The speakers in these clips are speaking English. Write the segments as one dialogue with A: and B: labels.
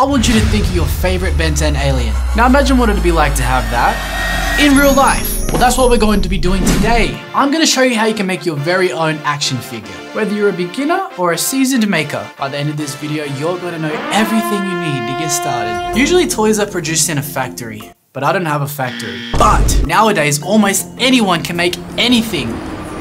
A: I want you to think of your favorite Ben 10 alien. Now imagine what it'd be like to have that in real life. Well, that's what we're going to be doing today. I'm going to show you how you can make your very own action figure. Whether you're a beginner or a seasoned maker, by the end of this video, you're going to know everything you need to get started. Usually toys are produced in a factory, but I don't have a factory. But nowadays, almost anyone can make anything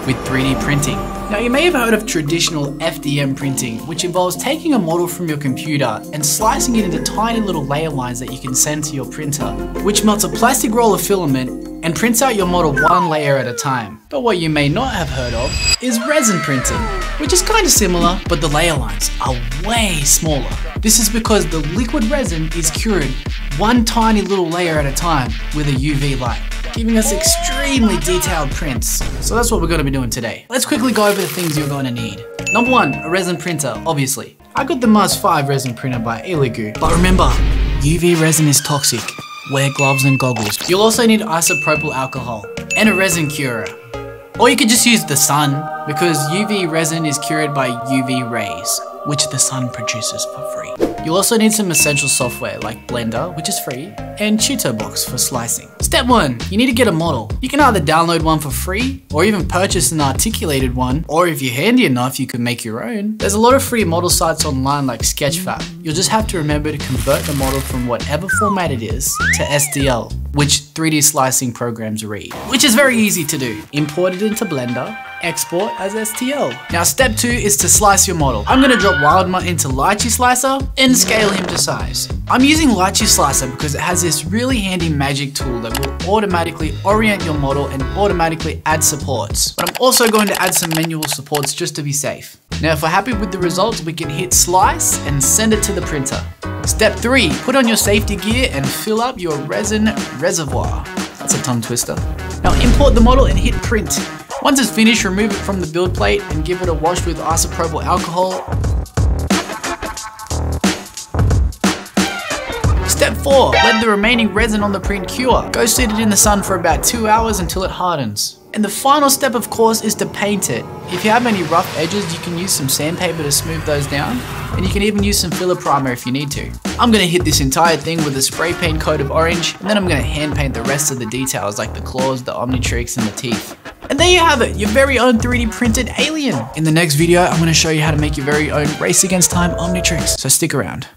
A: with 3D printing. Now you may have heard of traditional FDM printing, which involves taking a model from your computer and slicing it into tiny little layer lines that you can send to your printer, which melts a plastic roll of filament and prints out your model one layer at a time. But what you may not have heard of is resin printing, which is kind of similar, but the layer lines are way smaller. This is because the liquid resin is cured one tiny little layer at a time with a UV light giving us extremely detailed prints. So that's what we're gonna be doing today. Let's quickly go over the things you're gonna need. Number one, a resin printer, obviously. I got the Mars 5 resin printer by Elegoo, but remember, UV resin is toxic. Wear gloves and goggles. You'll also need isopropyl alcohol and a resin curer. Or you could just use the sun because UV resin is cured by UV rays, which the sun produces for free. You'll also need some essential software like Blender, which is free, and Chitubox for slicing. Step 1. You need to get a model. You can either download one for free, or even purchase an articulated one, or if you're handy enough, you can make your own. There's a lot of free model sites online like Sketchfab. You'll just have to remember to convert the model from whatever format it is to STL, which 3D slicing programs read, which is very easy to do. Import it into Blender, export as STL. Now step two is to slice your model. I'm gonna drop Wildmutt into Lychee Slicer and scale him to size. I'm using Lychee Slicer because it has this really handy magic tool that will automatically orient your model and automatically add supports. But I'm also going to add some manual supports just to be safe. Now if we're happy with the results, we can hit slice and send it to the printer. Step three, put on your safety gear and fill up your resin reservoir. That's a tongue twister. Now import the model and hit print. Once it's finished, remove it from the build plate and give it a wash with isopropyl alcohol. Step 4. Let the remaining resin on the print cure. Go sit it in the sun for about 2 hours until it hardens. And the final step of course is to paint it. If you have any rough edges, you can use some sandpaper to smooth those down. And you can even use some filler primer if you need to. I'm gonna hit this entire thing with a spray paint coat of orange, and then I'm gonna hand paint the rest of the details like the claws, the omnitrix, and the teeth. And there you have it, your very own 3D printed alien. In the next video, I'm gonna show you how to make your very own Race Against Time Omnitrix, so stick around.